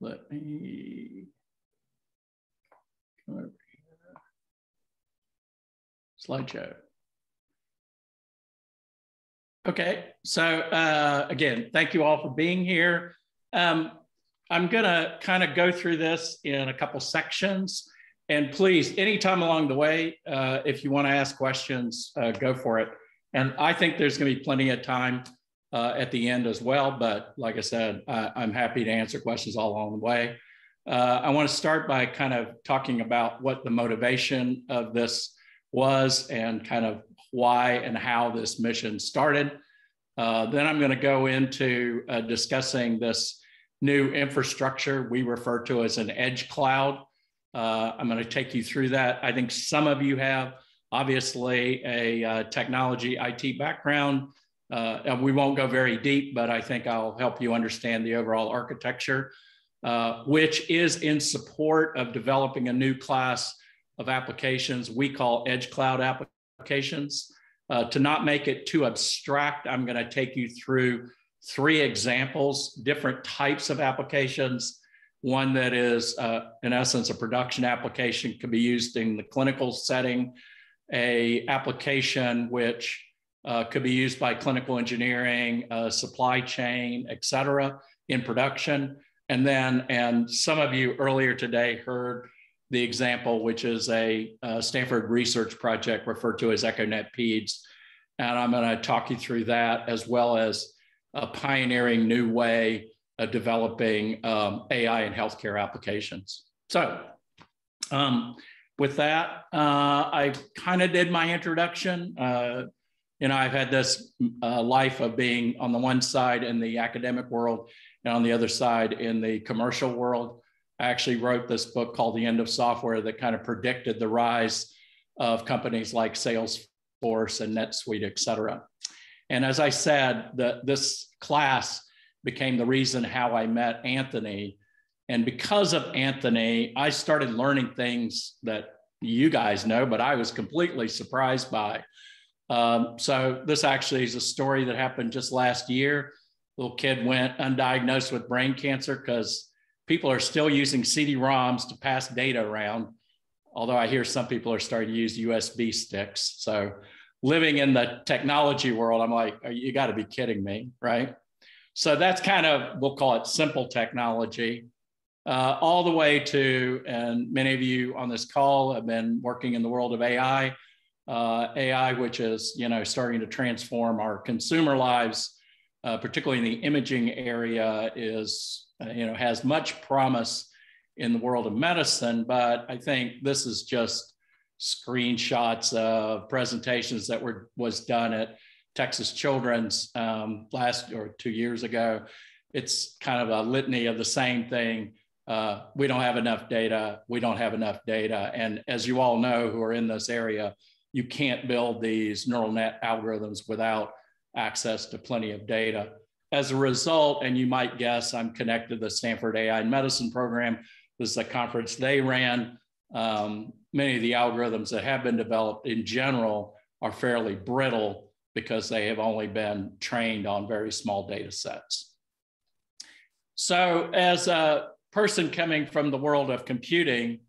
let me come over here. Slideshow. Okay, so uh, again, thank you all for being here. Um, I'm gonna kind of go through this in a couple sections. And please, anytime along the way, uh, if you wanna ask questions, uh, go for it. And I think there's gonna be plenty of time uh, at the end as well. But like I said, I'm happy to answer questions all along the way. Uh, I want to start by kind of talking about what the motivation of this was and kind of why and how this mission started. Uh, then I'm going to go into uh, discussing this new infrastructure we refer to as an edge cloud. Uh, I'm going to take you through that. I think some of you have obviously a uh, technology IT background. Uh, and we won't go very deep, but I think I'll help you understand the overall architecture, uh, which is in support of developing a new class of applications we call edge cloud applications. Uh, to not make it too abstract, I'm going to take you through three examples, different types of applications. One that is, uh, in essence, a production application could be used in the clinical setting, a application which uh, could be used by clinical engineering, uh, supply chain, et cetera, in production. And then, and some of you earlier today heard the example, which is a, a Stanford research project referred to as EchoNet PEDS. And I'm going to talk you through that as well as a pioneering new way of developing um, AI in healthcare applications. So, um, with that, uh, I kind of did my introduction. Uh, you know, I've had this uh, life of being on the one side in the academic world and on the other side in the commercial world. I actually wrote this book called The End of Software that kind of predicted the rise of companies like Salesforce and NetSuite, et cetera. And as I said, the, this class became the reason how I met Anthony. And because of Anthony, I started learning things that you guys know, but I was completely surprised by. Um, so this actually is a story that happened just last year. Little kid went undiagnosed with brain cancer because people are still using CD-ROMs to pass data around. Although I hear some people are starting to use USB sticks. So living in the technology world, I'm like, you got to be kidding me, right? So that's kind of we'll call it simple technology. Uh, all the way to, and many of you on this call have been working in the world of AI uh, AI, which is you know starting to transform our consumer lives, uh, particularly in the imaging area, is uh, you know has much promise in the world of medicine. But I think this is just screenshots of presentations that were was done at Texas Children's um, last or two years ago. It's kind of a litany of the same thing. Uh, we don't have enough data. We don't have enough data. And as you all know who are in this area, you can't build these neural net algorithms without access to plenty of data. As a result, and you might guess I'm connected to the Stanford AI and Medicine program. This is a conference they ran. Um, many of the algorithms that have been developed in general are fairly brittle because they have only been trained on very small data sets. So as a person coming from the world of computing,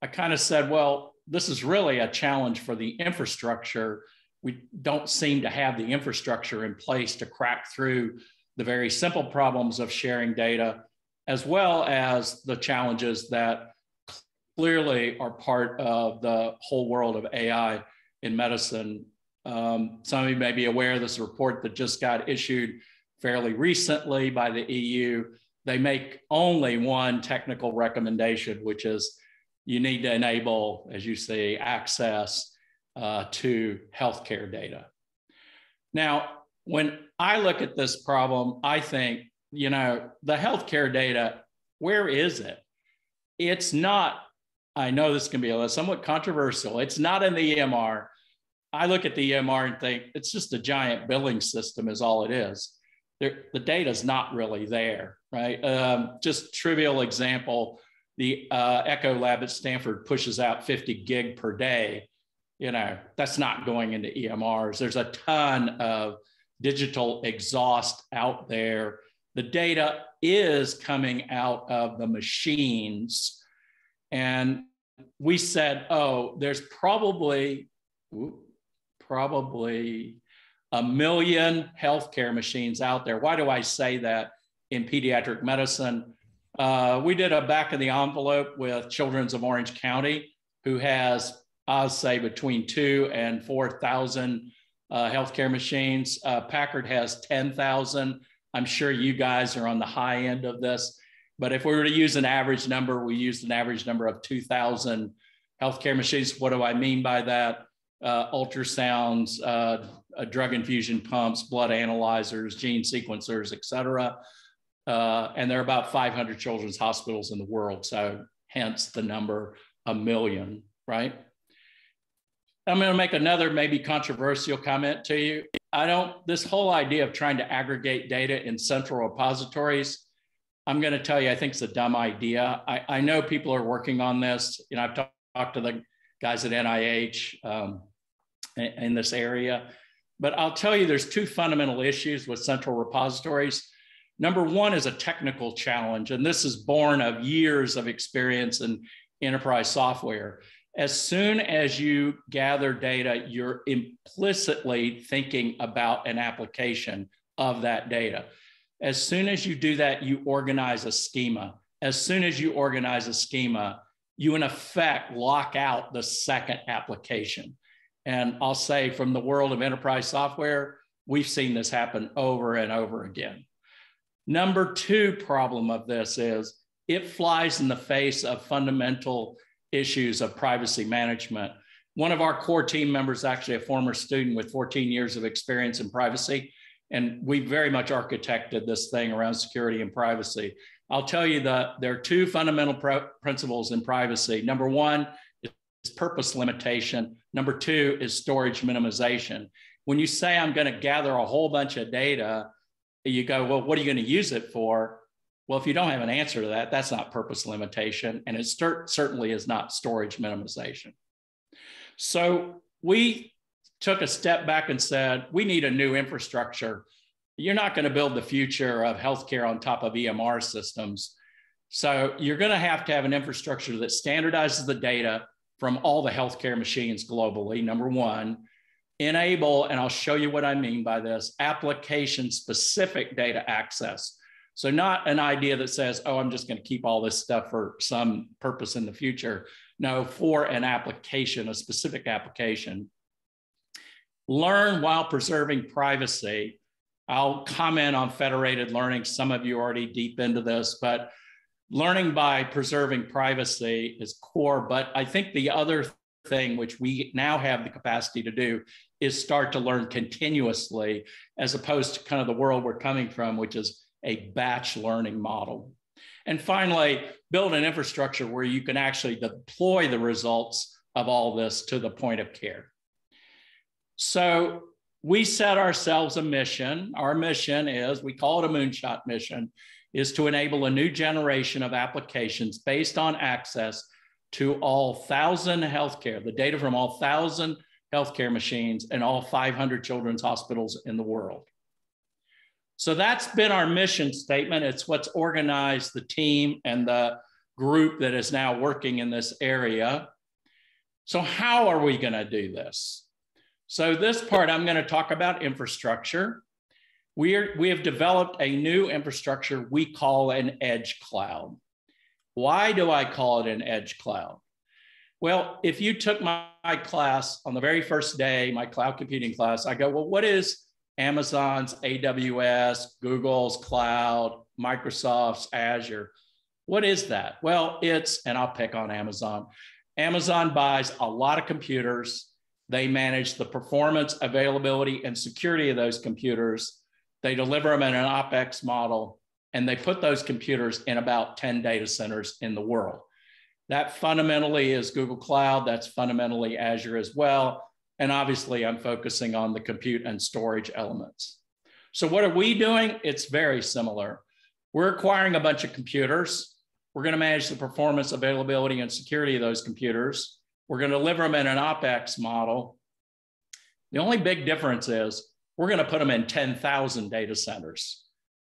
I kind of said, well, this is really a challenge for the infrastructure. We don't seem to have the infrastructure in place to crack through the very simple problems of sharing data, as well as the challenges that clearly are part of the whole world of AI in medicine. Um, some of you may be aware of this report that just got issued fairly recently by the EU. They make only one technical recommendation, which is you need to enable, as you say, access uh, to healthcare data. Now, when I look at this problem, I think, you know, the healthcare data, where is it? It's not, I know this can be a somewhat controversial, it's not in the EMR. I look at the EMR and think it's just a giant billing system, is all it is. There, the data is not really there, right? Um, just trivial example the uh, Echo Lab at Stanford pushes out 50 gig per day. you know, that's not going into EMRs. There's a ton of digital exhaust out there. The data is coming out of the machines. And we said, oh, there's probably, probably a million healthcare machines out there. Why do I say that in pediatric medicine? Uh, we did a back of the envelope with Children's of Orange County, who has, I'll say, between two and 4,000 uh, healthcare machines. Uh, Packard has 10,000. I'm sure you guys are on the high end of this. But if we were to use an average number, we used an average number of 2,000 healthcare machines. What do I mean by that? Uh, ultrasounds, uh, uh, drug infusion pumps, blood analyzers, gene sequencers, et cetera. Uh, and there are about 500 children's hospitals in the world. So hence the number a million, right? I'm going to make another maybe controversial comment to you. I don't, this whole idea of trying to aggregate data in central repositories, I'm going to tell you, I think it's a dumb idea. I, I know people are working on this. You know, I've talked, talked to the guys at NIH um, in, in this area, but I'll tell you, there's two fundamental issues with central repositories. Number one is a technical challenge, and this is born of years of experience in enterprise software as soon as you gather data, you're implicitly thinking about an application of that data. As soon as you do that, you organize a schema. As soon as you organize a schema, you in effect lock out the second application. And I'll say from the world of enterprise software, we've seen this happen over and over again. Number two problem of this is it flies in the face of fundamental issues of privacy management. One of our core team members, actually a former student with 14 years of experience in privacy, and we very much architected this thing around security and privacy. I'll tell you that there are two fundamental principles in privacy. Number one is purpose limitation. Number two is storage minimization. When you say I'm going to gather a whole bunch of data, you go, well, what are you going to use it for? Well, if you don't have an answer to that, that's not purpose limitation, and it certainly is not storage minimization. So we took a step back and said, we need a new infrastructure. You're not going to build the future of healthcare on top of EMR systems. So you're going to have to have an infrastructure that standardizes the data from all the healthcare machines globally, number one. Enable, and I'll show you what I mean by this, application specific data access so not an idea that says, oh, I'm just going to keep all this stuff for some purpose in the future. No, for an application, a specific application. Learn while preserving privacy. I'll comment on federated learning. Some of you are already deep into this, but learning by preserving privacy is core. But I think the other thing which we now have the capacity to do is start to learn continuously as opposed to kind of the world we're coming from, which is a batch learning model. And finally, build an infrastructure where you can actually deploy the results of all this to the point of care. So we set ourselves a mission. Our mission is, we call it a moonshot mission, is to enable a new generation of applications based on access to all thousand healthcare, the data from all thousand healthcare machines and all 500 children's hospitals in the world. So that's been our mission statement. It's what's organized the team and the group that is now working in this area. So, how are we going to do this? So, this part I'm going to talk about infrastructure. We, are, we have developed a new infrastructure we call an edge cloud. Why do I call it an edge cloud? Well, if you took my, my class on the very first day, my cloud computing class, I go, well, what is Amazon's AWS, Google's cloud, Microsoft's Azure. What is that? Well, it's, and I'll pick on Amazon. Amazon buys a lot of computers. They manage the performance, availability, and security of those computers. They deliver them in an OPEX model, and they put those computers in about 10 data centers in the world. That fundamentally is Google Cloud. That's fundamentally Azure as well. And obviously, I'm focusing on the compute and storage elements. So, what are we doing? It's very similar. We're acquiring a bunch of computers. We're going to manage the performance, availability, and security of those computers. We're going to deliver them in an OpEx model. The only big difference is we're going to put them in 10,000 data centers,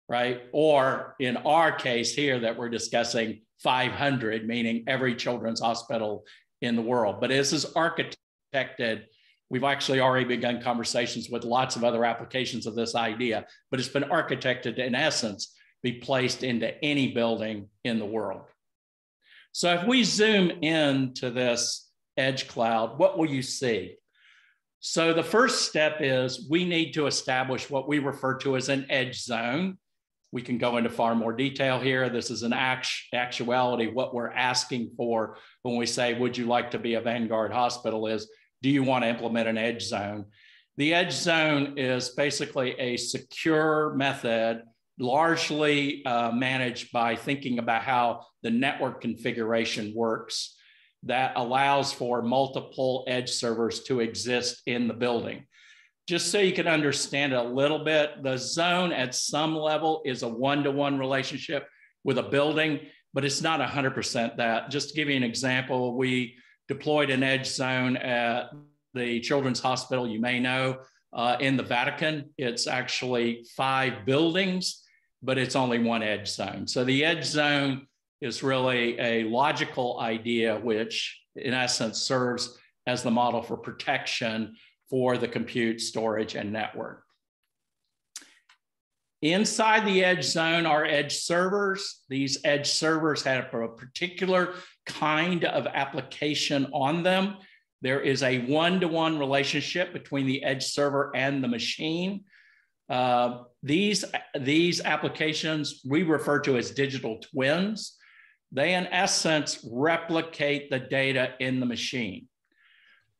right? Or in our case here that we're discussing, 500, meaning every children's hospital in the world. But this is architected. We've actually already begun conversations with lots of other applications of this idea, but it's been architected to, in essence, be placed into any building in the world. So if we zoom into this edge cloud, what will you see? So the first step is we need to establish what we refer to as an edge zone. We can go into far more detail here. This is an actuality. What we're asking for when we say, would you like to be a Vanguard hospital is, do you want to implement an edge zone? The edge zone is basically a secure method, largely uh, managed by thinking about how the network configuration works that allows for multiple edge servers to exist in the building. Just so you can understand it a little bit, the zone at some level is a one-to-one relationship with a building, but it's not 100% that. Just to give you an example, we deployed an edge zone at the Children's Hospital, you may know, uh, in the Vatican. It's actually five buildings, but it's only one edge zone. So the edge zone is really a logical idea, which in essence serves as the model for protection for the compute, storage, and network. Inside the edge zone are edge servers. These edge servers have a particular kind of application on them. There is a one-to-one -one relationship between the edge server and the machine. Uh, these, these applications we refer to as digital twins. They, in essence, replicate the data in the machine.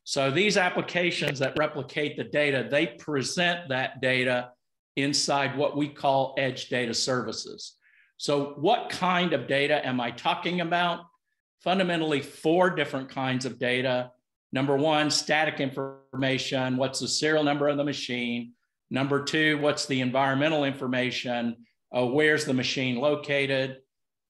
So these applications that replicate the data, they present that data inside what we call edge data services. So what kind of data am I talking about? Fundamentally, four different kinds of data. Number one, static information. What's the serial number of the machine? Number two, what's the environmental information? Uh, where's the machine located?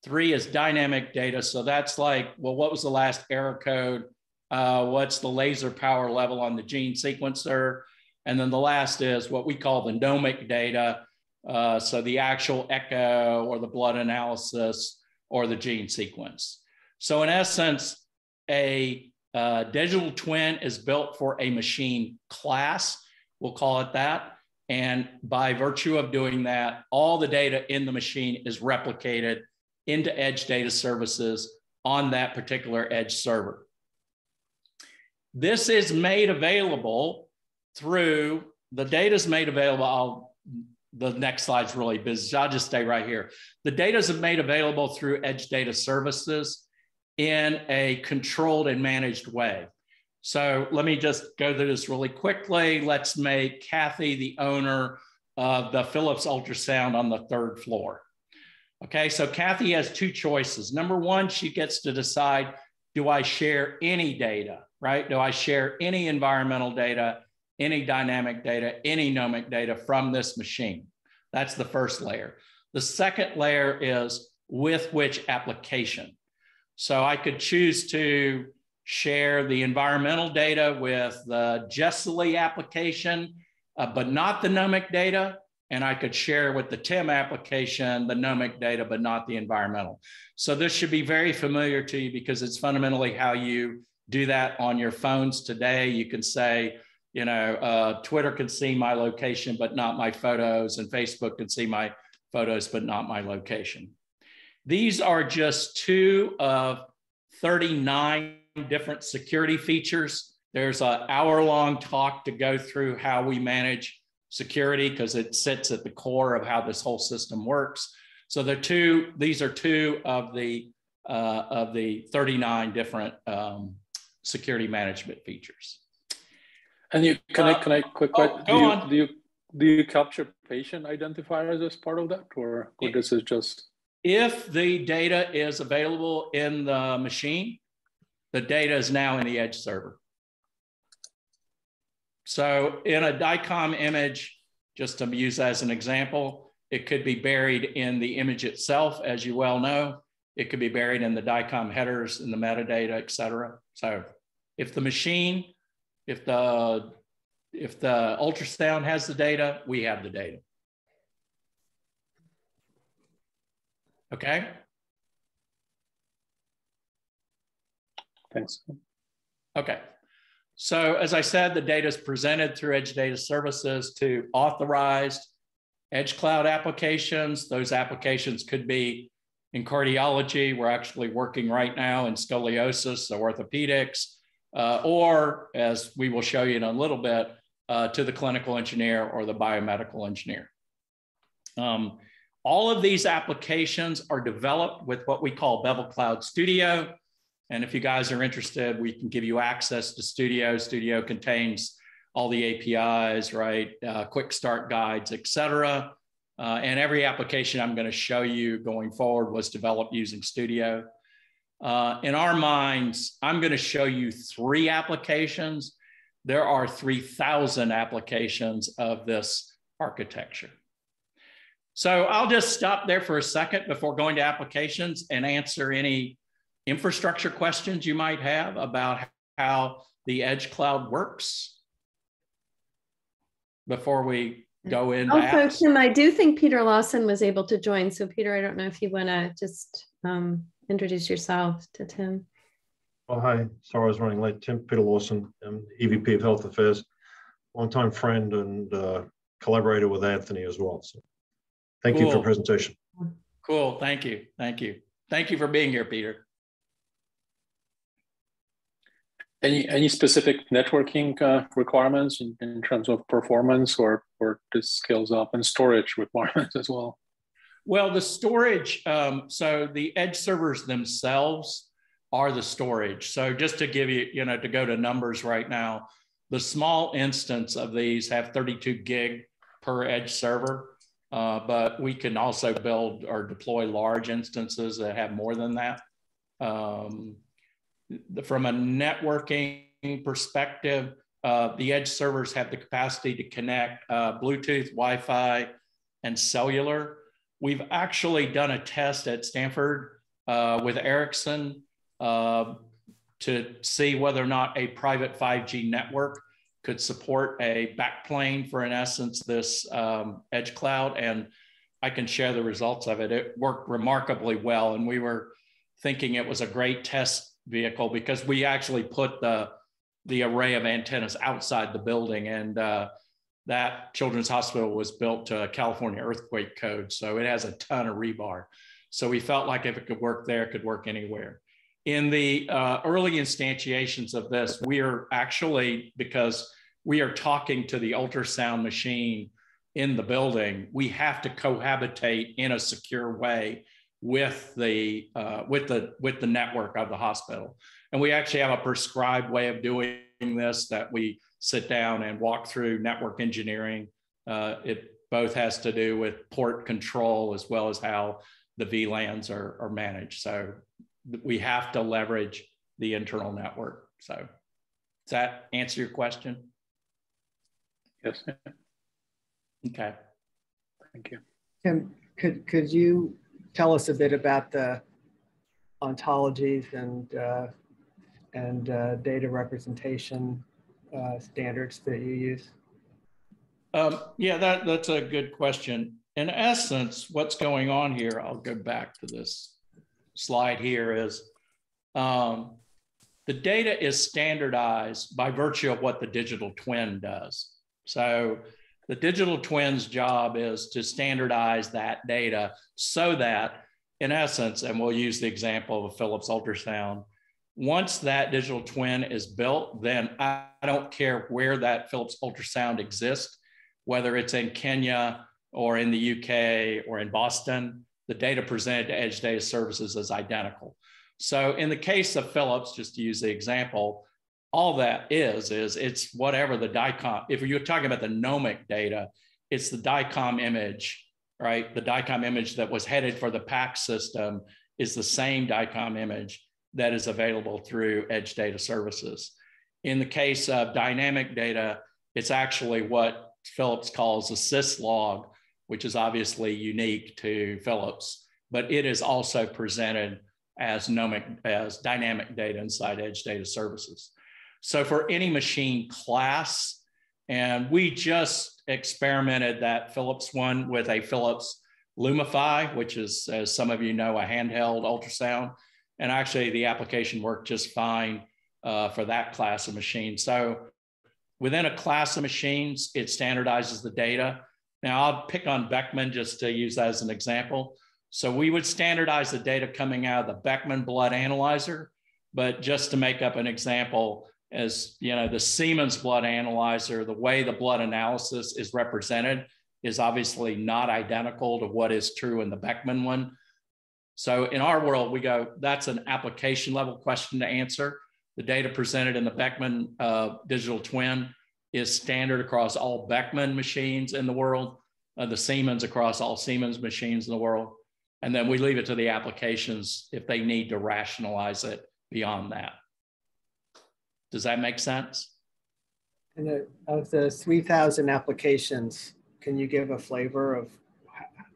Three is dynamic data. So that's like, well, what was the last error code? Uh, what's the laser power level on the gene sequencer? And then the last is what we call the gnomic data. Uh, so the actual echo or the blood analysis or the gene sequence. So in essence, a uh, digital twin is built for a machine class, we'll call it that. And by virtue of doing that, all the data in the machine is replicated into edge data services on that particular edge server. This is made available through the data is made available. I'll, the next slide's really busy. I'll just stay right here. The data is made available through edge data services in a controlled and managed way. So let me just go through this really quickly. Let's make Kathy the owner of the Philips ultrasound on the third floor. Okay, so Kathy has two choices. Number one, she gets to decide do I share any data, right? Do I share any environmental data, any dynamic data, any gnomic data from this machine? That's the first layer. The second layer is with which application. So I could choose to share the environmental data with the Jessely application, uh, but not the gnomic data and I could share with the TIM application the gnomic data, but not the environmental. So this should be very familiar to you because it's fundamentally how you do that on your phones today. You can say, you know, uh, Twitter can see my location, but not my photos, and Facebook can see my photos, but not my location. These are just two of 39 different security features. There's an hour long talk to go through how we manage security because it sits at the core of how this whole system works. So the two, these are two of the uh, of the 39 different um, security management features. And you can uh, I can I quick oh, do, you, on. do you do you capture patient identifiers as part of that, or, or this is just if the data is available in the machine, the data is now in the edge server. So in a DICOM image, just to use as an example, it could be buried in the image itself, as you well know. It could be buried in the DICOM headers, in the metadata, et cetera. So If the machine, if the if the ultrasound has the data, we have the data. Okay. Thanks. Okay. So as I said, the data is presented through Edge Data Services to authorized Edge Cloud applications. Those applications could be in cardiology. We're actually working right now in scoliosis, or orthopedics, uh, or as we will show you in a little bit, uh, to the clinical engineer or the biomedical engineer. Um, all of these applications are developed with what we call Bevel Cloud Studio. And if you guys are interested, we can give you access to Studio. Studio contains all the APIs, right? Uh, quick start guides, et cetera. Uh, and every application I'm going to show you going forward was developed using Studio. Uh, in our minds, I'm going to show you three applications. There are 3,000 applications of this architecture. So I'll just stop there for a second before going to applications and answer any infrastructure questions you might have about how the edge cloud works before we go in. Also, apps. Tim, I do think Peter Lawson was able to join. So Peter, I don't know if you want to just um, introduce yourself to Tim. Oh, hi. Sorry I was running late. Tim Peter Lawson, I'm EVP of Health Affairs, longtime friend and uh, collaborator with Anthony as well. So Thank cool. you for the presentation. Cool. Thank you. Thank you. Thank you for being here, Peter. Any any specific networking uh, requirements in, in, terms of performance or or the scales up and storage requirements as well? Well, the storage. Um, so the edge servers themselves are the storage. So just to give you, you know, to go to numbers right now, the small instance of these have 32 gig per edge server. Uh, but we can also build or deploy large instances that have more than that. Um, from a networking perspective, uh, the edge servers have the capacity to connect uh, Bluetooth, Wi-Fi, and cellular. We've actually done a test at Stanford uh, with Ericsson uh, to see whether or not a private 5G network could support a backplane for, in essence, this um, edge cloud. And I can share the results of it. It worked remarkably well. And we were thinking it was a great test vehicle because we actually put the, the array of antennas outside the building. And uh, that children's hospital was built to California earthquake code. So it has a ton of rebar. So we felt like if it could work there, it could work anywhere in the uh, early instantiations of this, we are actually, because we are talking to the ultrasound machine in the building, we have to cohabitate in a secure way with the uh, with the with the network of the hospital. And we actually have a prescribed way of doing this that we sit down and walk through network engineering. Uh, it both has to do with port control as well as how the VLANs are, are managed. So we have to leverage the internal network. So does that answer your question? Yes. Okay. Thank you. Tim, could, could you tell us a bit about the ontologies and, uh, and uh, data representation uh, standards that you use? Um, yeah, that, that's a good question. In essence, what's going on here, I'll go back to this slide here is um, the data is standardized by virtue of what the digital twin does. So the digital twin's job is to standardize that data so that, in essence, and we'll use the example of a Philips ultrasound, once that digital twin is built, then I don't care where that Philips ultrasound exists, whether it's in Kenya or in the UK or in Boston, the data presented to Edge Data Services is identical. So in the case of Philips, just to use the example, all that is, is it's whatever the DICOM, if you're talking about the gnomic data, it's the DICOM image, right? The DICOM image that was headed for the PACS system is the same DICOM image that is available through Edge Data Services. In the case of dynamic data, it's actually what Philips calls a syslog, which is obviously unique to Philips, but it is also presented as gnomic, as dynamic data inside Edge Data Services. So for any machine class, and we just experimented that Philips one with a Philips Lumify, which is, as some of you know, a handheld ultrasound. And actually, the application worked just fine uh, for that class of machines. So within a class of machines, it standardizes the data. Now, I'll pick on Beckman just to use that as an example. So we would standardize the data coming out of the Beckman blood analyzer. But just to make up an example, as you know, the Siemens blood analyzer, the way the blood analysis is represented is obviously not identical to what is true in the Beckman one. So in our world, we go, that's an application level question to answer. The data presented in the Beckman uh, digital twin is standard across all Beckman machines in the world, uh, the Siemens across all Siemens machines in the world. And then we leave it to the applications if they need to rationalize it beyond that. Does that make sense? And the, of the 3,000 applications, can you give a flavor of,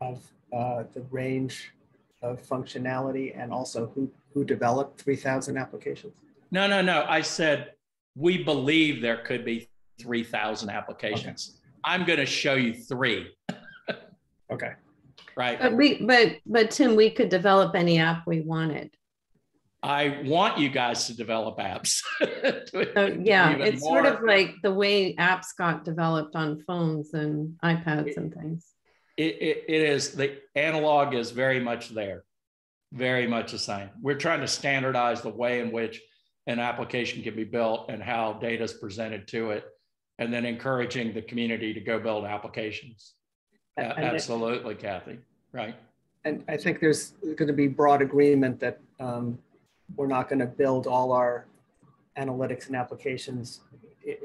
of uh, the range of functionality and also who, who developed 3,000 applications? No, no, no. I said we believe there could be 3,000 applications. Okay. I'm going to show you three. okay. Right. But we, but, but Tim, we could develop any app we wanted. I want you guys to develop apps. to yeah, it's more. sort of like the way apps got developed on phones and iPads it, and things. It, it, it is the analog is very much there, very much the same. We're trying to standardize the way in which an application can be built and how data is presented to it, and then encouraging the community to go build applications. absolutely, Kathy. Right. And I think there's going to be broad agreement that um, we're not going to build all our analytics and applications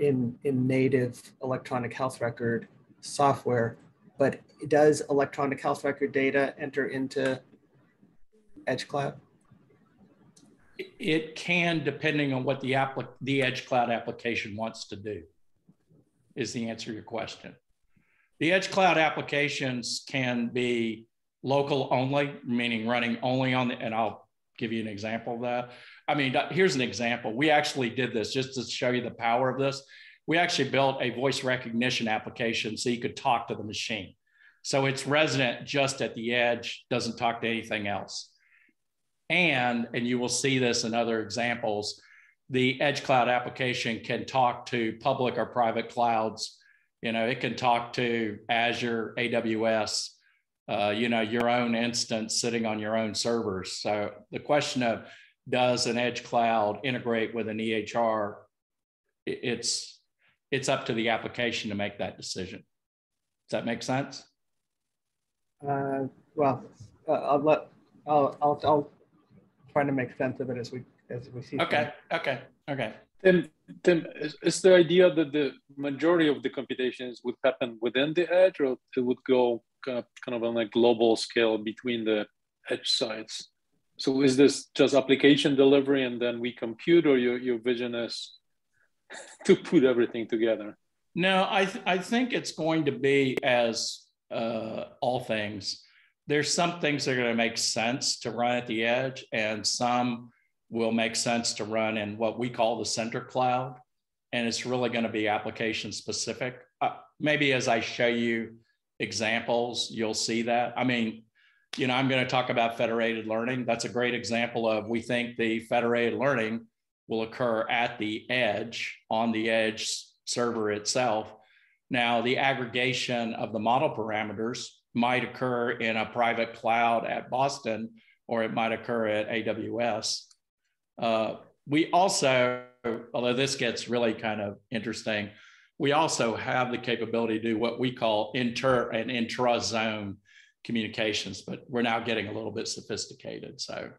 in, in native electronic health record software, but does electronic health record data enter into Edge Cloud? It can, depending on what the, applic- the Edge Cloud application wants to do, is the answer to your question. The Edge Cloud applications can be local only, meaning running only on the, and I'll give you an example of that. I mean, here's an example. We actually did this just to show you the power of this. We actually built a voice recognition application so you could talk to the machine. So it's resident just at the edge, doesn't talk to anything else. And, and you will see this in other examples, the Edge Cloud application can talk to public or private clouds. You know, it can talk to Azure, AWS, uh, you know, your own instance sitting on your own servers. So the question of does an edge cloud integrate with an EHR? It's it's up to the application to make that decision. Does that make sense? Uh, well, uh, I'll let I'll, I'll I'll try to make sense of it as we as we see. Okay. Okay. Okay. Tim, Tim, is, is the idea that the majority of the computations would happen within the edge, or it would go kind of, on a global scale between the edge sites? So is this just application delivery and then we compute, or your your vision is to put everything together? No, I th- I think it's going to be as uh, all things. There's some things that are going to make sense to run at the edge, and some will make sense to run in what we call the center cloud. And it's really going to be application specific. Uh, maybe as I show you examples, you'll see that. I mean, you know, I'm going to talk about federated learning. That's a great example of we think the federated learning will occur at the edge, on the edge server itself. Now, the aggregation of the model parameters might occur in a private cloud at Boston, or it might occur at AWS. Uh, we also, although this gets really kind of interesting, we also have the capability to do what we call inter and intra-zone communications, but we're now getting a little bit sophisticated. So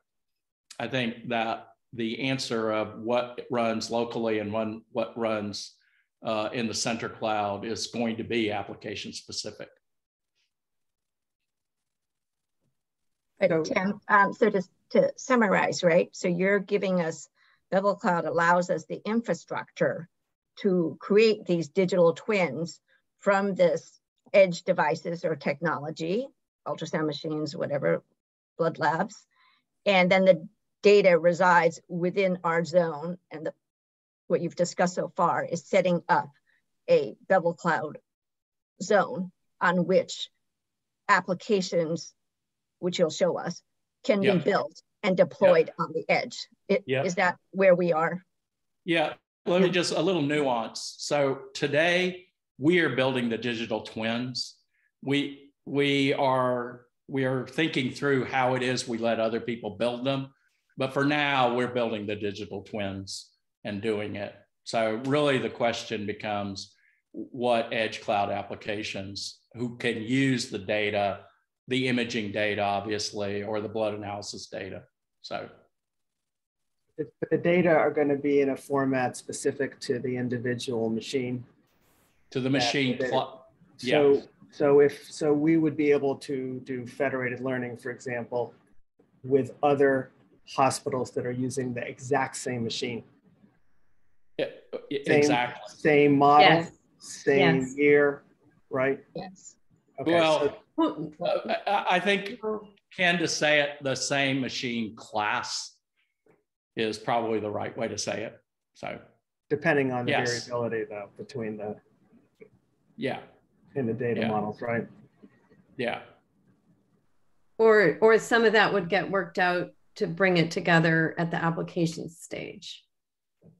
I think that the answer of what runs locally and one, what runs uh, in the center cloud is going to be application specific. But Tim, um, so to, to summarize, right? So you're giving us, Bevel Cloud allows us the infrastructure to create these digital twins from this edge devices or technology, ultrasound machines, whatever, blood labs. And then the data resides within our zone and the what you've discussed so far is setting up a bevel cloud zone on which applications, which you'll show us, can yeah. be built and deployed yeah. on the edge. It, yeah. Is that where we are? Yeah, let me just a little nuance. So today we are building the digital twins. We we are we are thinking through how it is we let other people build them. But for now, we're building the digital twins and doing it. So really the question becomes what edge cloud applications who can use the data, the imaging data, obviously, or the blood analysis data. So but the data are going to be in a format specific to the individual machine. To the machine. So, yeah. so if so, we would be able to do federated learning, for example, with other hospitals that are using the exact same machine. Yeah, same, exactly. Same model, yes. same yes. year, right? Yes. Okay, well, so, uh, I think Ken to say it the same machine class is probably the right way to say it. So depending on the yes. variability though between the yeah in the data yeah. models, right? Yeah. Or or some of that would get worked out to bring it together at the application stage.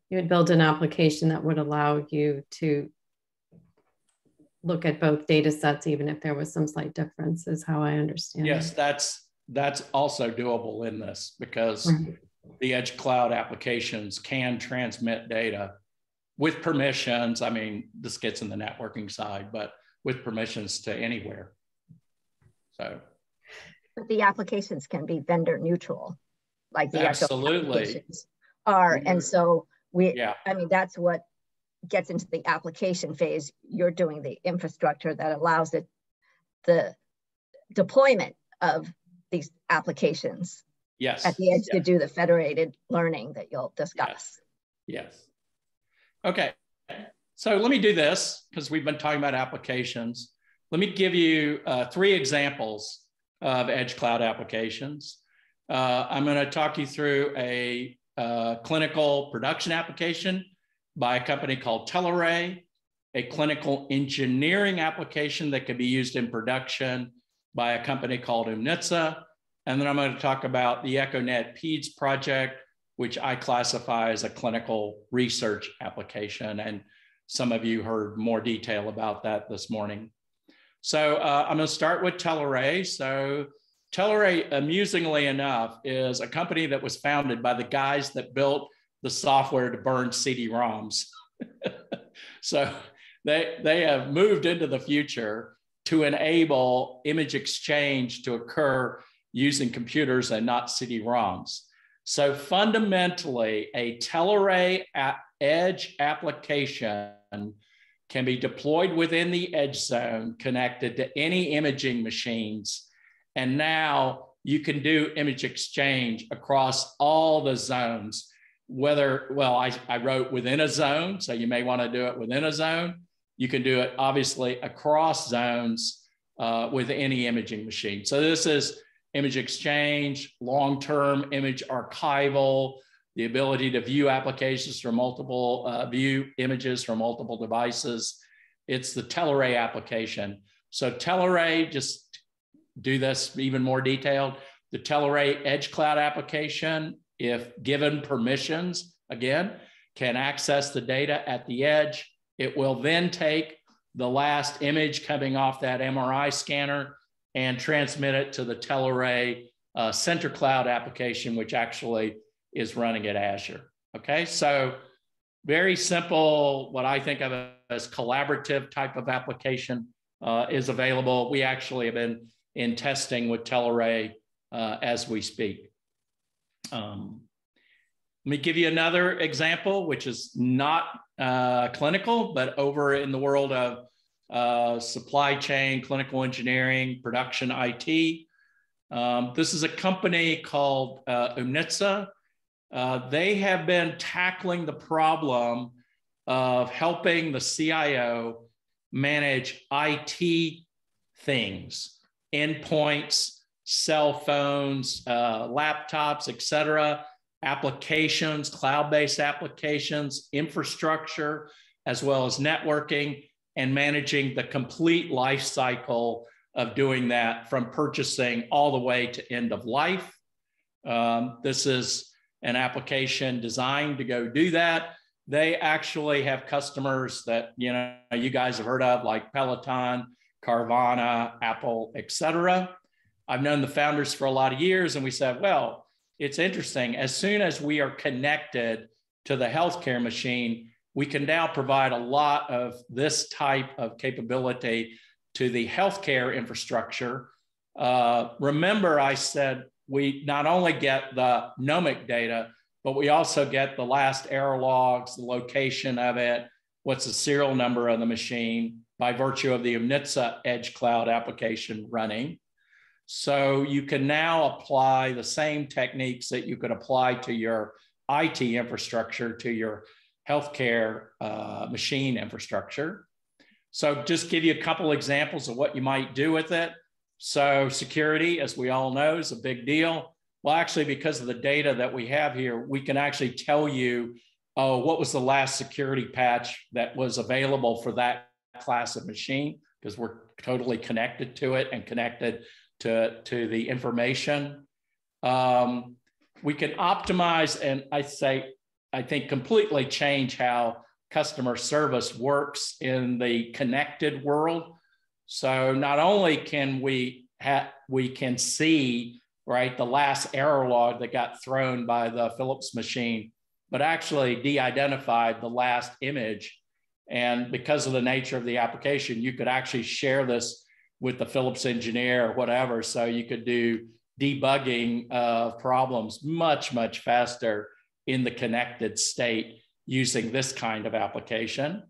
You would build an application that would allow you to look at both data sets, even if there was some slight difference, is how I understand. Yes, it. that's that's also doable in this because right the edge cloud applications can transmit data with permissions. I mean, this gets in the networking side, but with permissions to anywhere. So, but the applications can be vendor neutral, like the absolutely applications are, and so we. Yeah. I mean, that's what gets into the application phase. You're doing the infrastructure that allows it the deployment of these applications Yes. At the edge yes. to do the federated learning that you'll discuss. Yes. yes. Okay. So let me do this because we've been talking about applications. Let me give you uh, three examples of Edge Cloud applications. Uh, I'm going to talk you through a uh, clinical production application by a company called Teleray, a clinical engineering application that can be used in production by a company called Oomnitza, and then I'm going to talk about the EchoNet PEDS project, which I classify as a clinical research application. And some of you heard more detail about that this morning. So uh, I'm going to start with Teleray. So Teleray, amusingly enough, is a company that was founded by the guys that built the software to burn CD-ROMs. so they, they have moved into the future to enable image exchange to occur using computers and not CD-ROMs. So fundamentally, a Teleray edge application can be deployed within the edge zone, connected to any imaging machines. And now you can do image exchange across all the zones, whether, well, I, I wrote within a zone, so you may want to do it within a zone. You can do it obviously across zones uh, with any imaging machine. So this is image exchange, long-term image archival, the ability to view applications from multiple, uh, view images from multiple devices. It's the Teleray application. So Teleray, just do this even more detailed. The Teleray Edge Cloud application, if given permissions, again, can access the data at the edge. It will then take the last image coming off that MRI scanner and transmit it to the Teleray uh, Center Cloud application, which actually is running at Azure. Okay, so very simple, what I think of as collaborative type of application uh, is available. We actually have been in testing with Teleray uh, as we speak. Um, let me give you another example, which is not uh, clinical, but over in the world of uh, supply chain, clinical engineering, production IT. Um, this is a company called uh. Uh, they have been tackling the problem of helping the CIO manage IT things, endpoints, cell phones, uh, laptops, et cetera, applications, cloud based applications, infrastructure, as well as networking and managing the complete life cycle of doing that from purchasing all the way to end of life. Um, this is an application designed to go do that. They actually have customers that you know you guys have heard of, like Peloton, Carvana, Apple, etc. I've known the founders for a lot of years, and we said, well, it's interesting. As soon as we are connected to the healthcare machine, we can now provide a lot of this type of capability to the healthcare infrastructure. Uh, remember, I said we not only get the gnomic data, but we also get the last error logs, the location of it, what's the serial number of the machine by virtue of the Oomnitza Edge Cloud application running. So you can now apply the same techniques that you could apply to your IT infrastructure, to your healthcare uh, machine infrastructure. So just give you a couple examples of what you might do with it. So security, as we all know, is a big deal. Well, actually, because of the data that we have here, we can actually tell you, oh, what was the last security patch that was available for that class of machine, because we're totally connected to it and connected to, to the information. Um, we can optimize and I say, I think completely change how customer service works in the connected world. So not only can we have, we can see right the last error log that got thrown by the Philips machine, but actually de-identified the last image. And because of the nature of the application, you could actually share this with the Philips engineer or whatever. So you could do debugging of problems much, much faster in the connected state using this kind of application.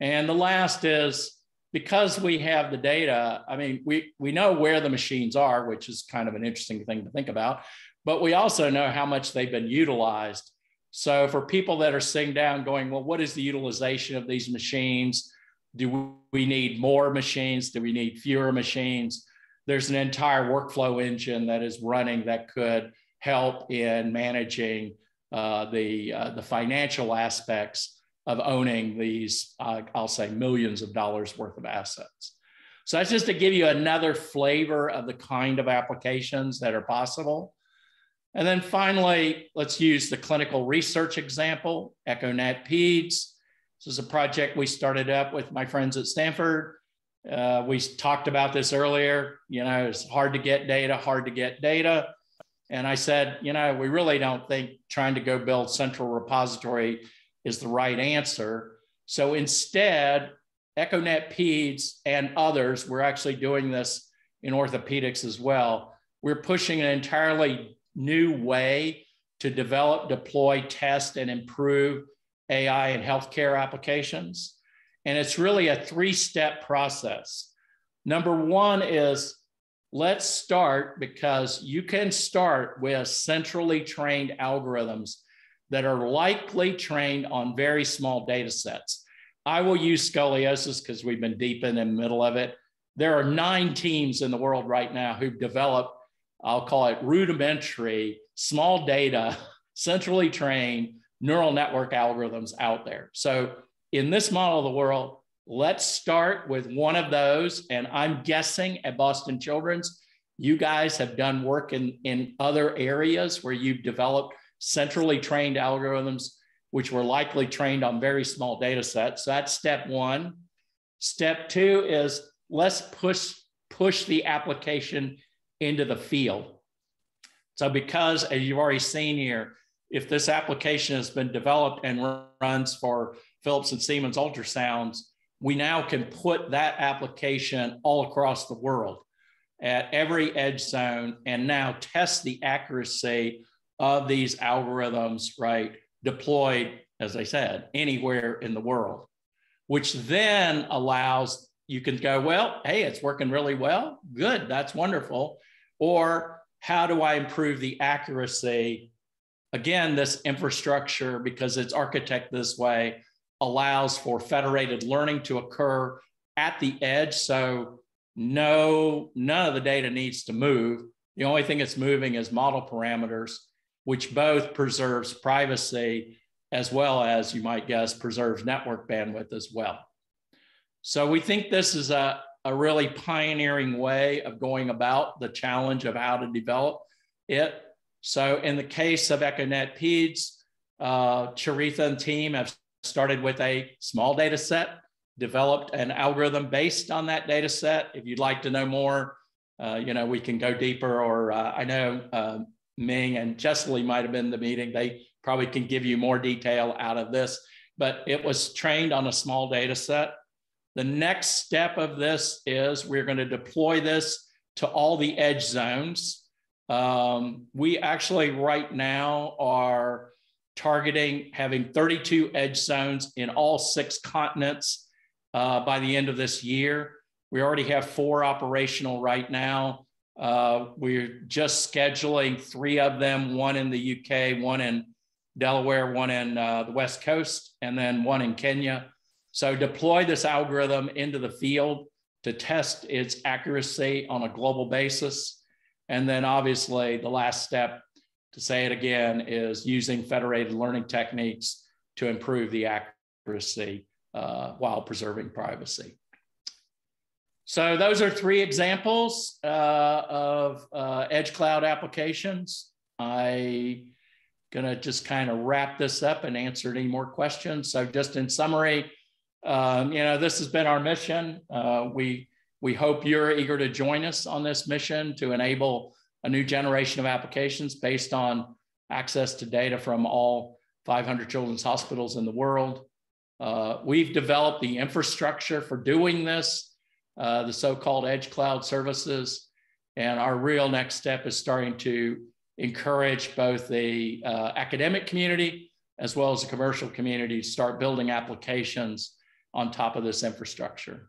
And the last is because we have the data, I mean, we, we know where the machines are, which is kind of an interesting thing to think about, but we also know how much they've been utilized. So for people that are sitting down going, well, what is the utilization of these machines? Do we need more machines? Do we need fewer machines? There's an entire workflow engine that is running that could help in managing the, uh, the financial aspects of owning these, uh, I'll say, millions of dollars worth of assets. So that's just to give you another flavor of the kind of applications that are possible. And then finally, let's use the clinical research example, EchoNet PEDS. This is a project we started up with my friends at Stanford. Uh, we talked about this earlier. You know, it's hard to get data, hard to get data. And I said, you know, we really don't think trying to go build central repository is the right answer. So instead, EchoNet PEDS and others, we're actually doing this in orthopedics as well. We're pushing an entirely new way to develop, deploy, test, and improve AI in healthcare applications. And it's really a three step process. Number one is let's start because you can start with centrally trained algorithms that are likely trained on very small data sets. I will use scoliosis because we've been deep in the middle of it. There are nine teams in the world right now who've developed, I'll call it rudimentary, small data, centrally trained neural network algorithms out there. So in this model of the world, let's start with one of those. And I'm guessing at Boston Children's, you guys have done work in, in other areas where you've developed centrally trained algorithms, which were likely trained on very small data sets. So that's step one. Step two is let's push, push the application into the field. So because as you've already seen here, if this application has been developed and runs for Philips and Siemens ultrasounds, we now can put that application all across the world at every edge zone and now test the accuracy of these algorithms, right? Deployed, as I said, anywhere in the world, which then allows you can go, well, hey, it's working really well. Good, that's wonderful. Or how do I improve the accuracy Again, this infrastructure, because it's architected this way, allows for federated learning to occur at the edge. So no, none of the data needs to move. The only thing that's moving is model parameters. which both preserves privacy as well as you might guess preserves network bandwidth as well. So we think this is a, a really pioneering way of going about the challenge of how to develop it. So in the case of EchoNet PEDS, uh, Charitha and team have started with a small data set, developed an algorithm based on that data set. If you'd like to know more, uh, you know, we can go deeper or uh, I know uh, Ming and Jessley might have been the meeting. They probably can give you more detail out of this, but it was trained on a small data set. The next step of this is we're going to deploy this to all the edge zones. Um, we actually right now are targeting having 32 edge zones in all six continents uh, by the end of this year. We already have four operational right now. Uh, we're just scheduling three of them, one in the UK, one in Delaware, one in uh, the West Coast, and then one in Kenya. So deploy this algorithm into the field to test its accuracy on a global basis. And then obviously the last step, to say it again, is using federated learning techniques to improve the accuracy uh, while preserving privacy. So those are three examples uh, of uh, edge cloud applications. I'm gonna just kind of wrap this up and answer any more questions. So just in summary, um, you know, this has been our mission. Uh, we, we hope you're eager to join us on this mission to enable a new generation of applications based on access to data from all 500 children's hospitals in the world. Uh, we've developed the infrastructure for doing this, uh, the so-called edge cloud services. And our real next step is starting to encourage both the uh, academic community as well as the commercial community to start building applications on top of this infrastructure.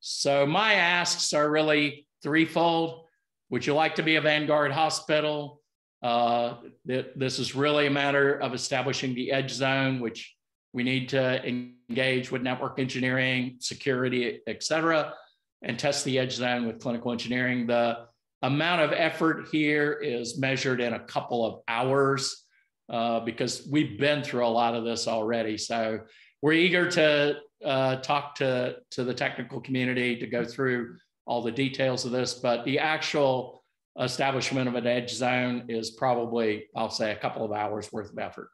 So my asks are really threefold. Would you like to be a Vanguard hospital? Uh, this is really a matter of establishing the edge zone, which we need to engage with network engineering, security, et cetera, and test the edge zone with clinical engineering. The amount of effort here is measured in a couple of hours uh, because we've been through a lot of this already. So we're eager to uh, talk to, to the technical community to go through all the details of this, but the actual establishment of an edge zone is probably, I'll say, a couple of hours worth of effort.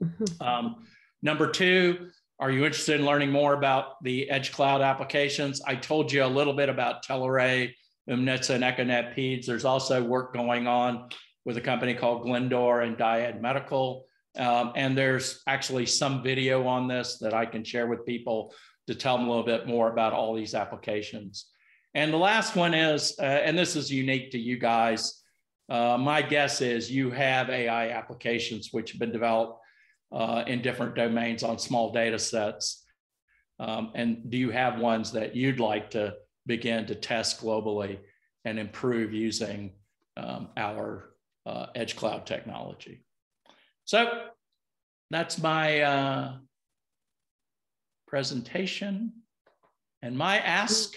Mm-hmm. Um, number two, are you interested in learning more about the edge cloud applications? I told you a little bit about Teleray, Oomnitza, and EchoNet PEDS. There's also work going on with a company called Glendor and Dyad Medical. Um, and there's actually some video on this that I can share with people to tell them a little bit more about all these applications. And the last one is, uh, and this is unique to you guys. Uh, my guess is you have AI applications which have been developed uh, in different domains on small data sets. Um, and do you have ones that you'd like to begin to test globally and improve using um, our uh, edge cloud technology? So that's my uh, presentation and my ask.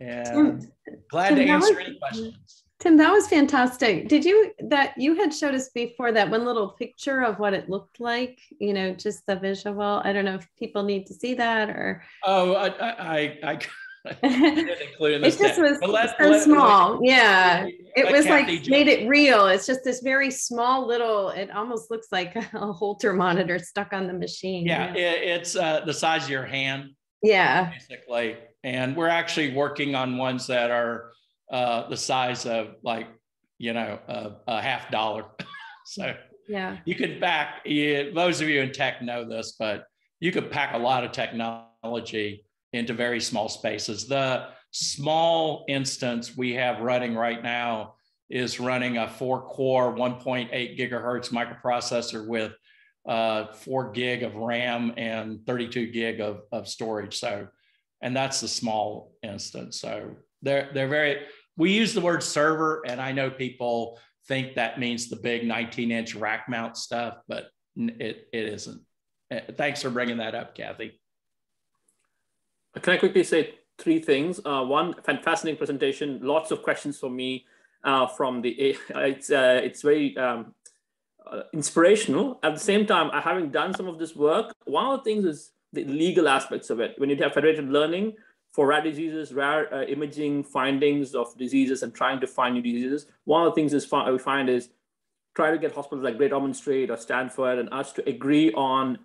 And Tim, glad Tim, to answer was, any questions. Tim, that was fantastic. Did you that you had showed us before that one little picture of what it looked like? You know, just the visual. I don't know if people need to see that or. Oh, I I, I didn't include this. it just was let, so let, small. Let, yeah. It was like made it real. It's just this very small little, it almost looks like a Holter monitor stuck on the machine. Yeah. yeah. It, it's uh, the size of your hand. Yeah. Basically. And we're actually working on ones that are uh, the size of like, you know, a, a half dollar. so yeah, you could back, you, those of you in tech know this, but you could pack a lot of technology into very small spaces. The small instance we have running right now is running a four core 1.8 gigahertz microprocessor with uh, four gig of RAM and 32 gig of, of storage. So, and that's the small instance. So they're, they're very, we use the word server and I know people think that means the big 19 inch rack mount stuff, but it, it isn't. Uh, thanks for bringing that up, Kathy. Can I quickly say three things? Uh, one, fascinating presentation. Lots of questions for me uh, from the. It's uh, it's very um, uh, inspirational. At the same time, having done some of this work, one of the things is the legal aspects of it. When you have federated learning for rare diseases, rare uh, imaging findings of diseases and trying to find new diseases, one of the things is we find is try to get hospitals like Great Ormond Street or Stanford and us to agree on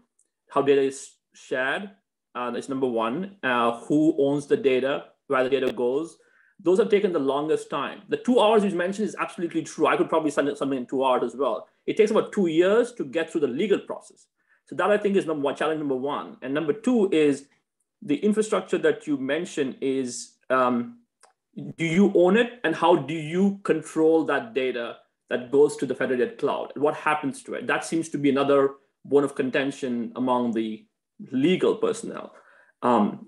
how data is shared. Uh, that's number one. Uh, who owns the data, where the data goes. Those have taken the longest time. The two hours you mentioned is absolutely true. I could probably send something in two hours as well. It takes about two years to get through the legal process. So that I think is number one, challenge number one. And number two is the infrastructure that you mentioned is, um, do you own it? And how do you control that data that goes to the federated cloud? What happens to it? That seems to be another bone of contention among the legal personnel. Um,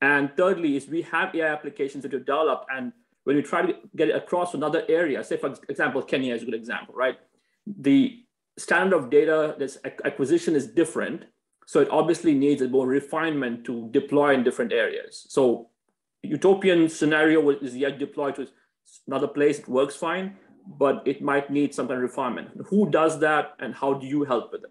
and thirdly is we have AI applications that we developed and when we try to get it across another area, say for example, Kenya is a good example, right? The standard of data this acquisition is different. So it obviously needs a more refinement to deploy in different areas. So utopian scenario is yet deployed to another place, it works fine, but it might need some kind of refinement. Who does that and how do you help with it?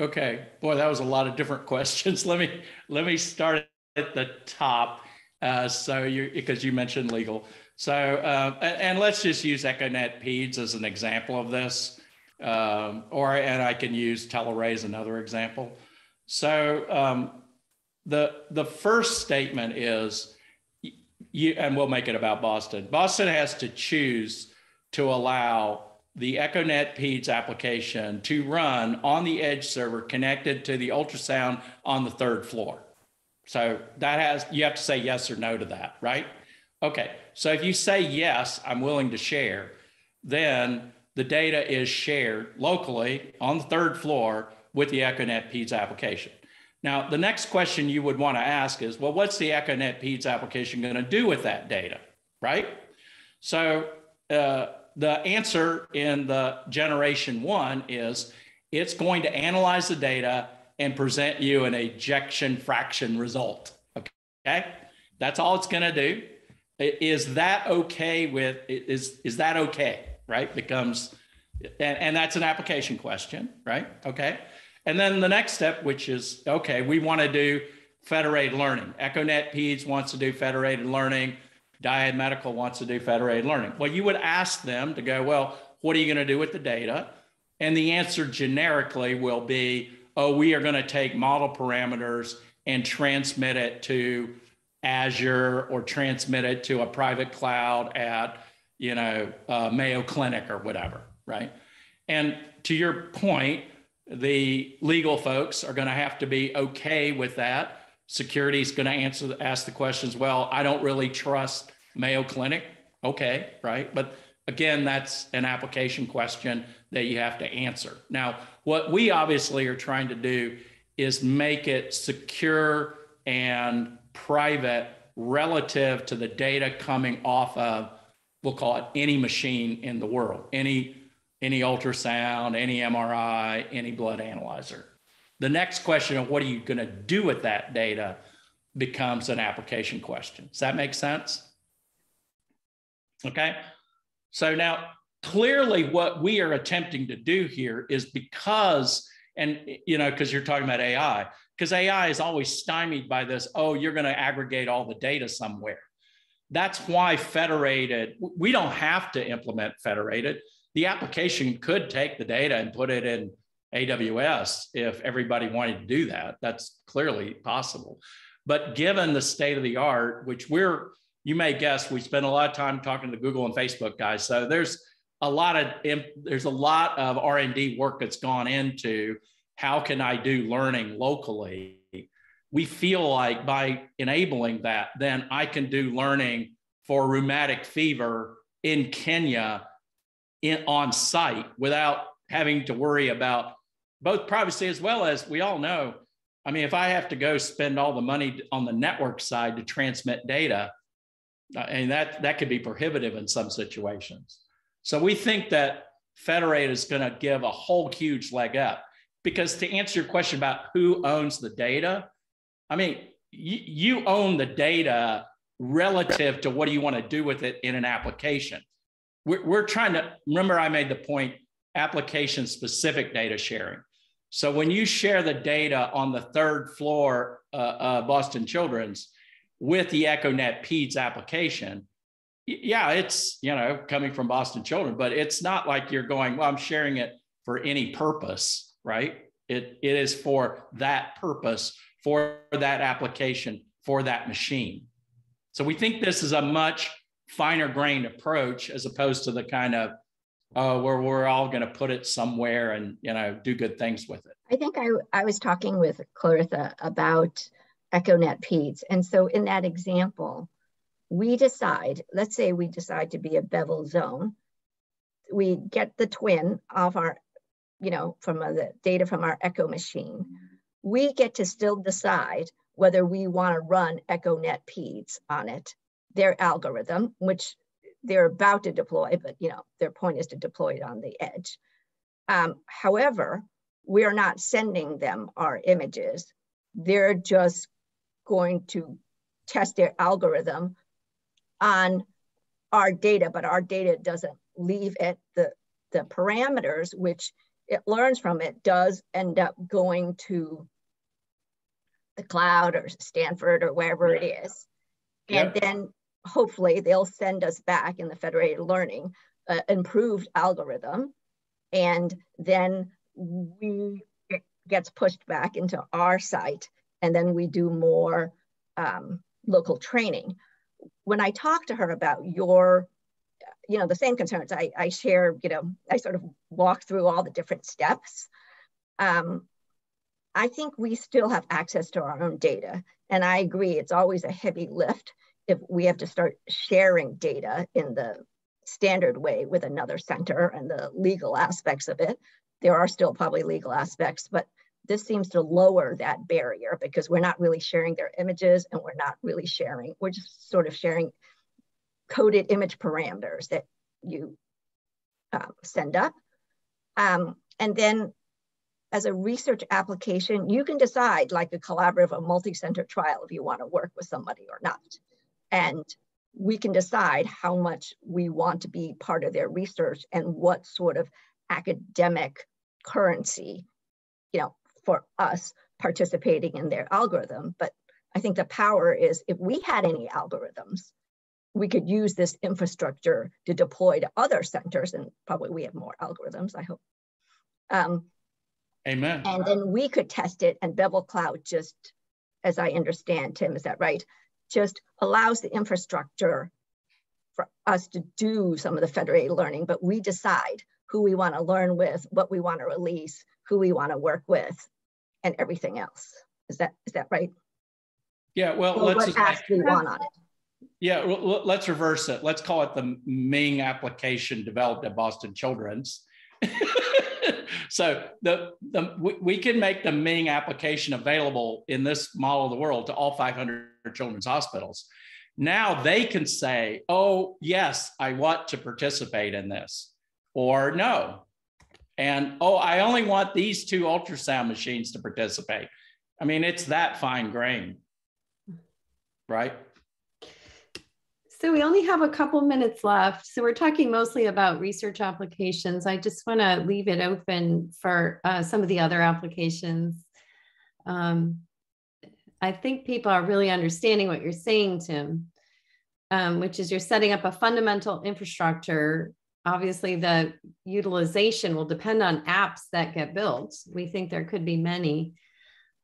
Okay, boy, that was a lot of different questions. Let me let me start at the top. Uh, so you because you mentioned legal. So uh, and, let's just use EchoNet PEDS as an example of this, um, or and I can use Teleray as another example. So um, the the first statement is you, and we'll make it about Boston. Boston has to choose to allow the EchoNet PEDS application to run on the edge server connected to the ultrasound on the third floor. So that has, you have to say yes or no to that, right? Okay, so if you say yes, I'm willing to share, then the data is shared locally on the third floor with the EchoNet PEDS application. Now, the next question you would want to ask is, well, what's the EchoNet PEDS application going to do with that data, right? So uh, the answer in the generation one is it's going to analyze the data and present you an ejection fraction result. Okay. That's all it's going to do. Is that okay with, is, is that okay? Right. Becomes, and, and that's an application question. Right. Okay. And then the next step, which is, okay, we want to do federated learning. EchoNet PEDS wants to do federated learning. Dyad Medical wants to do federated learning. Well, you would ask them to go, well, what are you going to do with the data? And the answer generically will be, oh, we are going to take model parameters and transmit it to Azure or transmit it to a private cloud at, you know, uh, Mayo Clinic or whatever, right? And to your point, the legal folks are going to have to be okay with that. Security is going to answer ask the questions well i don't really trust mayo clinic. Okay right? But again that's an application question that you have to answer. Now what we obviously are trying to do is make it secure and private relative to the data coming off of we'll call it any machine in the world any any ultrasound any mri any blood analyzer the next question of what are you going to do with that data becomes an application question. Does that make sense? Okay. So now clearly what we are attempting to do here is because, and you know, because you're talking about AI, because AI is always stymied by this, oh, you're going to aggregate all the data somewhere. That's why federated, we don't have to implement federated. The application could take the data and put it in AWS if everybody wanted to do that. That's clearly possible. But given the state of the art, which we're, you may guess, we spend a lot of time talking to Google and Facebook guys. So there's a lot of there's a lot of R&D work that's gone into how can I do learning locally. We feel like by enabling that, then I can do learning for rheumatic fever in Kenya in, on site without having to worry about both privacy as well as we all know. I mean, if I have to go spend all the money on the network side to transmit data, uh, and that that could be prohibitive in some situations. So we think that Federate is going to give a whole huge leg up because to answer your question about who owns the data, I mean, you, you own the data relative to what do you want to do with it in an application. We're, we're trying to remember I made the point application specific data sharing. So when you share the data on the third floor uh, uh, Boston Children's with the EchoNet PEDS application, yeah, it's you know coming from Boston Children, but it's not like you're going, well, I'm sharing it for any purpose, right? It, it is for that purpose, for that application, for that machine. So we think this is a much finer grained approach as opposed to the kind of uh, where we're all going to put it somewhere and you know do good things with it. I think I, I was talking with Clarissa about EchoNet PEDS. And so in that example, we decide, let's say we decide to be a bevel zone. We get the twin of our, you know, from the data from our echo machine. We get to still decide whether we want to run EchoNet PEDS on it, their algorithm, which they're about to deploy, but you know, their point is to deploy it on the edge. Um, however, we are not sending them our images. They're just going to test their algorithm on our data, but our data doesn't leave it. The, the parameters, which it learns from it, does end up going to the cloud or Stanford or wherever it is. And yep. then hopefully they'll send us back in the federated learning uh, improved algorithm and then we it gets pushed back into our site and then we do more um, local training when i talk to her about your you know the same concerns. I, I share you know i sort of walk through all the different steps. Um, i think we still have access to our own data. And i agree it's always a heavy lift if we have to start sharing data in the standard way with another center and the legal aspects of it, there are still probably legal aspects, but this seems to lower that barrier because we're not really sharing their images and we're not really sharing, we're just sort of sharing coded image parameters that you um, send up. Um, and then as a research application, you can decide like a collaborative, a multi-center trial if you wanna work with somebody or not. And we can decide how much we want to be part of their research and what sort of academic currency, you know, for us participating in their algorithm. But I think the power is if we had any algorithms, we could use this infrastructure to deploy to other centers, and probably we have more algorithms, I hope. Um, Amen. And then we could test it, and Bevel Cloud just, as I understand, Tim, is that right? just allows the infrastructure for us to do some of the federated learning, but we decide who we want to learn with, what we want to release, who we want to work with, and everything else. Is that is that right? Yeah. Well, let's what just we want on it. Yeah, well, let's reverse it. Let's call it the Ming application developed at Boston Children's. so the, the we can make the Ming application available in this model of the world to all 500 children's hospitals. Now they can say, "Oh, yes, I want to participate in this," or "No," and "Oh, I only want these two ultrasound machines to participate." I mean, it's that fine grain, right? So we only have a couple minutes left. So we're talking mostly about research applications. I just want to leave it open for uh, some of the other applications. Um, I think people are really understanding what you're saying, Tim, um, which is you're setting up a fundamental infrastructure. Obviously, the utilization will depend on apps that get built. We think there could be many.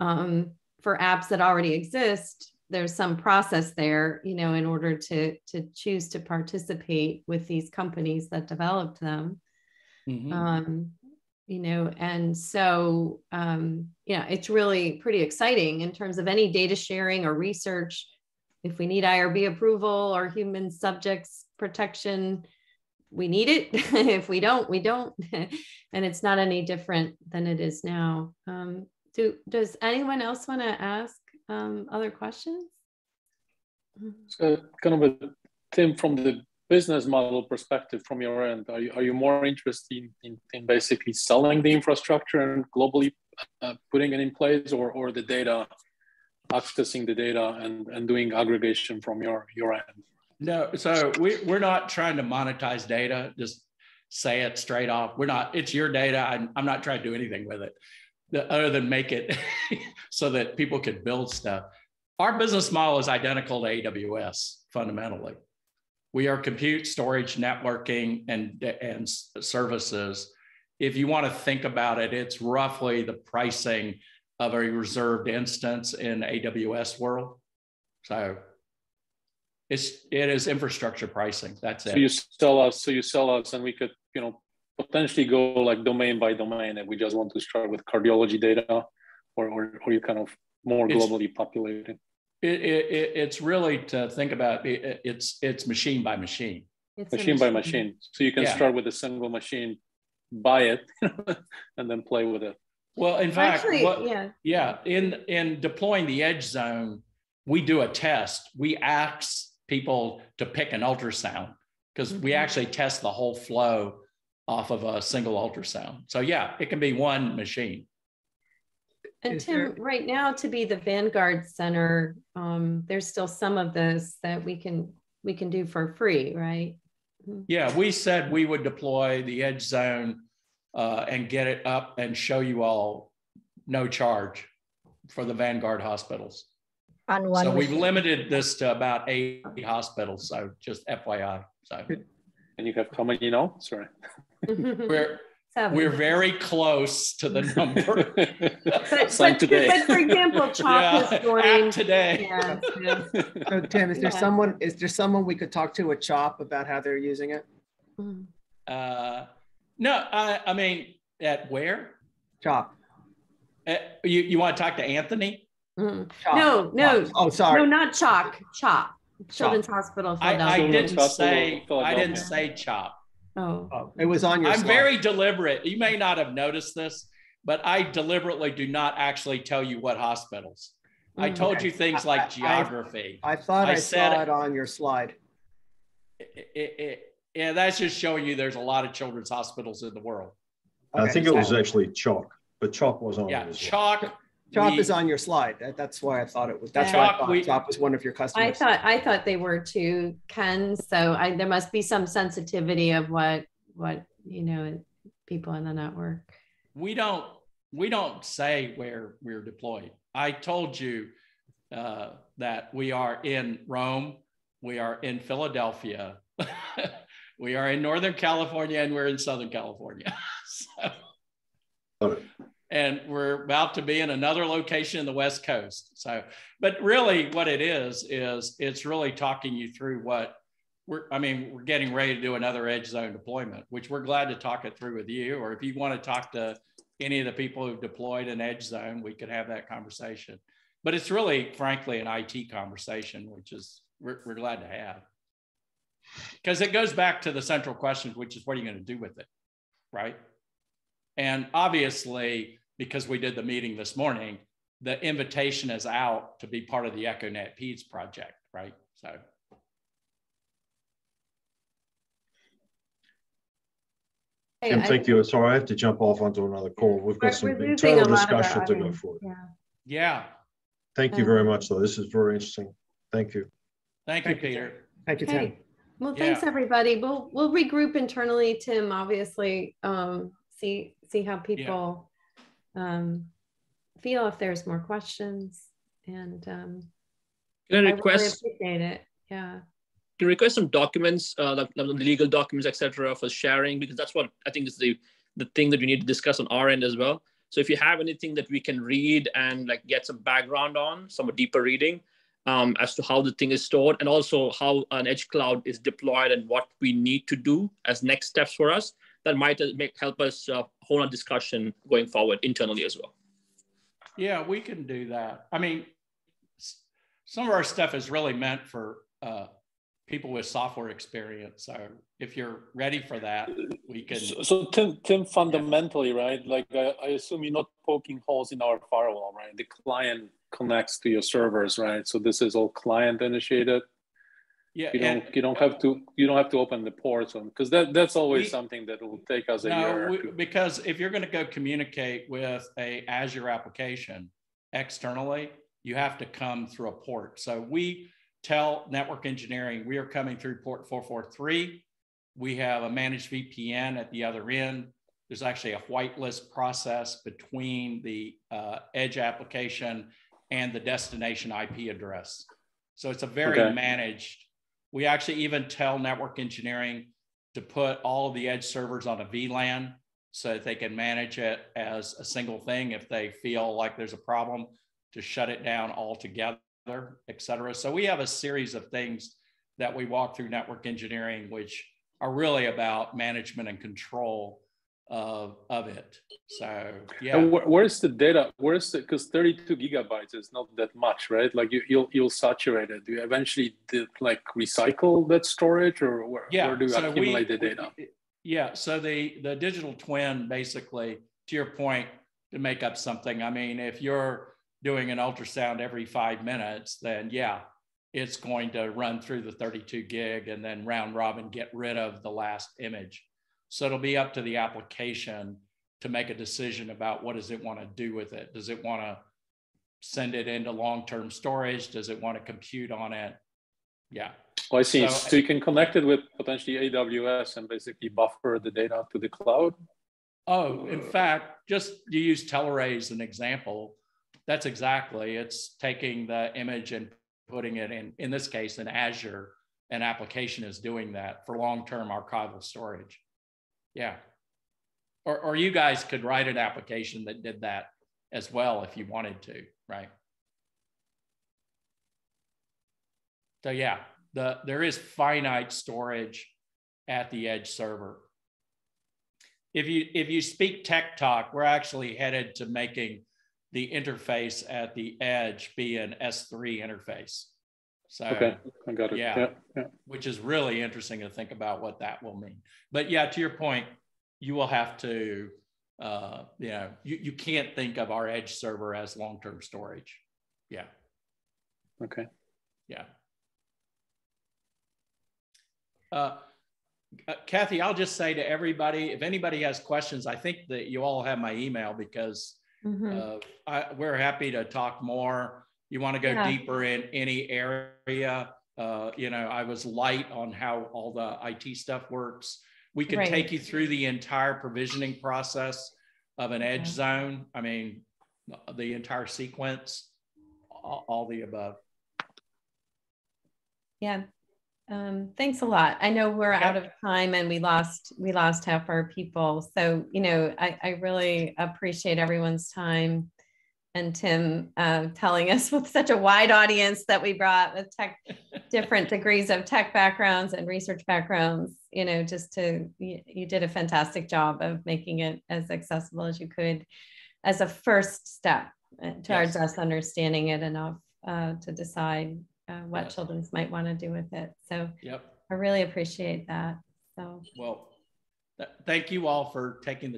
Um, for apps that already exist, there's some process there, you know, in order to to choose to participate with these companies that developed them. Mm-hmm. Um, you know, and so um, yeah, it's really pretty exciting in terms of any data sharing or research. If we need IRB approval or human subjects protection, we need it. if we don't, we don't. and it's not any different than it is now. Um, do, does anyone else want to ask um, other questions? So kind of a Tim from the business model perspective from your end, are you, are you more interested in, in, in basically selling the infrastructure and globally uh, putting it in place or, or the data, accessing the data and, and doing aggregation from your, your end? No, so we, we're not trying to monetize data. Just say it straight off. We're not, it's your data. I'm, I'm not trying to do anything with it the, other than make it so that people could build stuff. Our business model is identical to AWS fundamentally. We are compute, storage, networking, and, and services. If you want to think about it, it's roughly the pricing of a reserved instance in AWS world. So it's it is infrastructure pricing. That's it. so you sell us, so you sell us, and we could, you know, potentially go like domain by domain, and we just want to start with cardiology data, or or, or you kind of more It's- globally populated. It, it, it- it's really to think about it, it's it's machine by machine. It's a machine by machine. So you can Yeah. start with a single machine, buy it, and then play with it. Well, in fact, Actually, what, yeah. yeah, in in deploying the edge zone, we do a test. We ask people to pick an ultrasound because we Mhm. actually test the whole flow off of a single ultrasound. So yeah, it can be one machine. And Is Tim, there- right now to be the Vanguard Center, um, there's still some of this that we can, we can do for free, right? Yeah, we said we would deploy the edge zone uh, and get it up and show you all no charge for the Vanguard hospitals. On one So we've limited this to about eight hospitals. So just FYI. So And you have how many now? Sorry. we're Seven. we're very close to the number. But, Sign but, today. but for example, Chalk yeah, is going. today. Yeah, yeah. So Tim, is there Yeah. someone, is there someone we could talk to at CHOP about how they're using it? Mm. Uh, no, I, I mean, at where? CHOP. Uh, you you want to talk to Anthony? Mm. CHOP. No, no, Oh, sorry. no, not Chalk, Chop, Children's Hospital of I, I didn't Hospital, say I didn't say chop. Oh, Oh, It was on your I'm slide. very deliberate. You may not have noticed this, but I deliberately do not actually tell you what hospitals. I Mm. told you things I- I- like geography. I thought I I said saw it. it on your slide. It- it- it- yeah, that's just showing you there's a lot of children's hospitals in the world. I Okay, think it was actually chalk, but chalk was on it Yeah, as well. chalk. CHOP we- is on your slide. That- That's why I thought it was, that's Yeah. why I CHOP, thought we- CHOP was one of your customers. I customers. thought, I thought they were too, Ken, so I, there must be some sensitivity of what, what, you know, people in the network. we don't we don't say where we're deployed. I told you uh, that we are in Rome, we are in Philadelphia, we are in Northern California, and we're in Southern California. so, Got it. And we're about to be in another location in the West Coast. So, but really, what it is is it's really talking you through what we're. I mean, we're getting ready to do another edge zone deployment, which we're glad to talk it through with you. Or if you want to talk to any of the people who've deployed an edge zone, we could have that conversation. But it's really, frankly, an IT conversation, which is we're, we're glad to have. Because it goes back to the central question, which is what are you going to do with it, right? And obviously, because we did the meeting this morning, the invitation is out to be part of the EchoNet PEDS project, right? So Hey, Tim, I- thank you. Sorry, I have to jump off onto another call. We've got some we're internal a lot of our discussion to go for. Yeah. yeah, Thank you very much, though. This is very interesting. Thank you. thank you, Thank you, Peter. Thank you, Tim. Okay. Well, thanks, Yeah. everybody. We'll, we'll regroup internally, Tim, obviously, um, see, see how people um, feel if there's more questions and um, Can I I really request appreciate it. Yeah. can request some documents, uh, like, like legal documents, etc., for sharing because that's what I think is the the thing that we need to discuss on our end as well. So if you have anything that we can read and like get some background on, some deeper reading um, as to how the thing is stored, and also how an edge cloud is deployed and what we need to do as next steps for us, that might uh, make help us uh, hold our discussion going forward internally as well. Yeah, we can do that. I mean, some of our stuff is really meant for uh, people with software experience. So if you're ready for that, we can. So, so Tim, Tim, fundamentally, right? Like I, I assume you're not poking holes in our firewall, right? The client connects to your servers, right? So this is all client initiated. Yeah, You and- don't you don't have to you don't have to open the ports on because that that's always We- something that will take us a No, year. we- because if you're going to go communicate with a Azure application externally, you have to come through a port. So we tell network engineering we are coming through port 443. we have a managed VPN at the other end. There's actually a whitelist process between the uh, edge application and the destination IP address. So it's a very okay. managed. We actually even tell network engineering to put all of the edge servers on a VLAN so that they can manage it as a single thing if they feel like there's a problem to shut it down altogether, et cetera. So we have a series of things that we walk through network engineering, which are really about management and control of, of it. So yeah. Wh- where's the data? Where's the because 32 gigabytes is not that much, right? Like you, you'll you'll saturate it. Do you eventually did, like recycle that storage, or where, yeah. where do you so accumulate we, the data? We, yeah. So the the digital twin basically, to your point, to make up something. I mean, if you're doing an ultrasound every five minutes, then yeah, it's going to run through the 32 gig and then round robin get rid of the last image. So it'll be up to the application to make a decision about what does it want to do with it. Does it want to send it into long-term storage? Does it want to compute on it? Yeah. Oh, I see. So, so you can connect it with potentially AWS and basically buffer the data to the cloud. Oh, in fact, just you use Teleray as an example. That's exactly. It's taking the image and putting it in, in this case, in Azure. An application is doing that for long-term archival storage. Yeah. Or, or you guys could write an application that did that as well if you wanted to, right? So yeah, the, there is finite storage at the edge server. If you, if you speak tech talk, we're actually headed to making the interface at the edge be an S3 interface. So okay, I got it. Yeah, yeah, yeah, which is really interesting to think about what that will mean. But yeah, to your point, you will have to, uh, you know, you, you can't think of our edge server as long-term storage. Yeah. Okay. Yeah. Uh, uh, Kathy, I'll just say to everybody, if anybody has questions, I think that you all have my email because mm-hmm. uh, I, we're happy to talk more you want to go yeah. deeper in any area, uh, you know, I was light on how all the IT stuff works. We could right. take you through the entire provisioning process of an edge zone. I mean, the entire sequence, all, all the above. Yeah. Um, thanks a lot. I know we're out of time and we lost we lost half our people. So, you know, I, I really appreciate everyone's time and Tim uh, telling us with such a wide audience that we brought with tech, different degrees of tech backgrounds and research backgrounds, you know, just to, you, you, did a fantastic job of making it as accessible as you could as a first step uh, towards yes. us understanding it enough uh, to decide uh, what yes. children might want to do with it. So yep. I really appreciate that. So, well, th thank you all for taking the